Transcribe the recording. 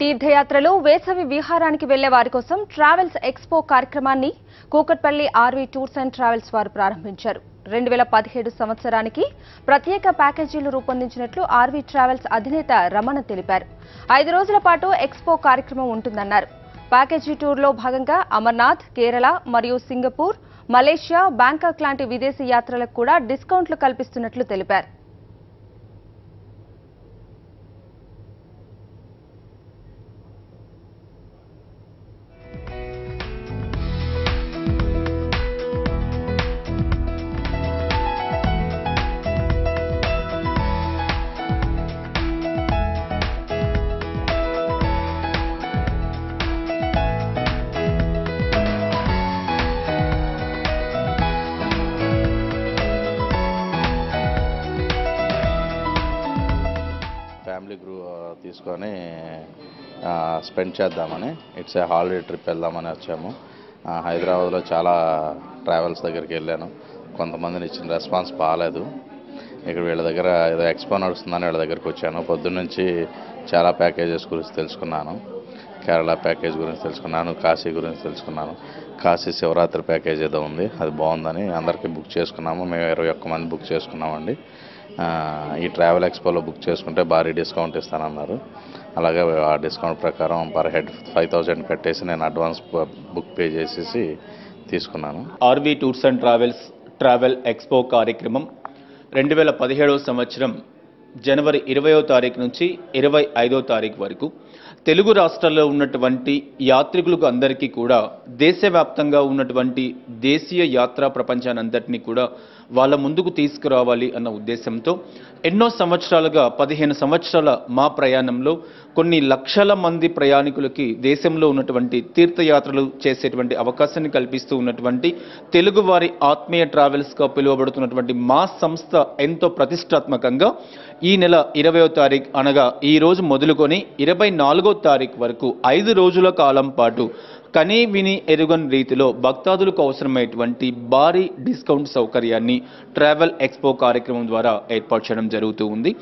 తీర్థయాత్రలో వేసవి విహారానికి వెళ్ళే వారి కోసం ట్రావెల్స్ ఎక్స్పో కార్యక్రమాన్ని Kukatpally R V tours and travels వారు ప్రారంభించారు. రెండు వేల పదిహేడు సంవత్సరానికి ప్రత్యేక ప్యాకేజీలు రూపొందించినట్లు ఆర్వీ ట్రావెల్స్ అధినేత రమణ తెలిపారు. ఐదు రోజుల పాటు ఎక్స్పో కార్యక్రమం ఉంటుందన్నారు. ప్యాకేజీ టూర్లో భాగంగా అమర్నాథ్ కేరళ మరియు సింగపూర్ మలేషియా బ్యాంకాక్ లాంటి విదేశీ యాత్రలకు కూడా డిస్కౌంట్లు కల్పిస్తున్నట్లు తెలిపారు. ఫ్యామిలీ గ్రూ uh, తీసుకొని స్పెండ్ చేద్దామని ఇట్స్ ఏ హాలిడే ట్రిప్ వెళ్దామని వచ్చాము. హైదరాబాద్లో చాలా ట్రావెల్స్ దగ్గరికి వెళ్ళాను. కొంతమందిని ఇచ్చిన రెస్పాన్స్ బాగాలేదు ఇక్కడ వీళ్ళ దగ్గర ఏదో ఎక్స్పో నడుస్తుందని వీళ్ళ దగ్గరికి వచ్చాను. పొద్దున్నుంచి చాలా ప్యాకేజెస్ గురించి తెలుసుకున్నాను. కేరళ ప్యాకేజ్ గురించి తెలుసుకున్నాను కాశీ గురించి తెలుసుకున్నాను. కాశీ శివరాత్రి ప్యాకేజ్ ఏదో ఉంది అది బాగుందని అందరికీ బుక్ చేసుకున్నాము. మేము ఇరవై ఒక్క మంది బుక్ చేసుకున్నామండి. ఈ ట్రావెల్ ఎక్స్పోలో బుక్ చేసుకుంటే భారీ డిస్కౌంట్ ఇస్తానన్నారు. అలాగే ఆ డిస్కౌంట్ ప్రకారం పర్ హెడ్ ఫైవ్ థౌజండ్ కట్టేసి నేను అడ్వాన్స్ బుక్ పే చేసేసి తీసుకున్నాను. R V tours and travels travel expo కార్యక్రమం రెండు వేల పదిహేడవ సంవత్సరం జనవరి ఇరవయో తారీఖు నుంచి ఇరవై ఐదో తారీఖు వరకు తెలుగు రాష్ట్రాల్లో ఉన్నటువంటి యాత్రికులకు అందరికీ కూడా దేశవ్యాప్తంగా ఉన్నటువంటి దేశీయ యాత్రా ప్రపంచానంతటినీ కూడా వాళ్ళ ముందుకు తీసుకురావాలి అన్న ఉద్దేశంతో ఎన్నో సంవత్సరాలుగా పదిహేను సంవత్సరాల మా ప్రయాణంలో కొన్ని లక్షల మంది ప్రయాణికులకి దేశంలో ఉన్నటువంటి తీర్థయాత్రలు చేసేటువంటి అవకాశాన్ని కల్పిస్తూ ఉన్నటువంటి తెలుగువారి ఆత్మీయ ట్రావెల్స్గా పిలువబడుతున్నటువంటి మా సంస్థ ఎంతో ప్రతిష్టాత్మకంగా ఈ నెల ఇరవయో తారీఖు అనగా ఈ రోజు మొదలుకొని ఇరవై నాలుగో తారీఖు వరకు ఐదు రోజుల కాలం పాటు కనీ విని ఎరుగని రీతిలో భక్తాదులకు అవసరమైనటువంటి భారీ డిస్కౌంట్ సౌకర్యాన్ని ట్రావెల్ ఎక్స్పో కార్యక్రమం ద్వారా ఏర్పాటు చేయడం జరుగుతూ ఉంది.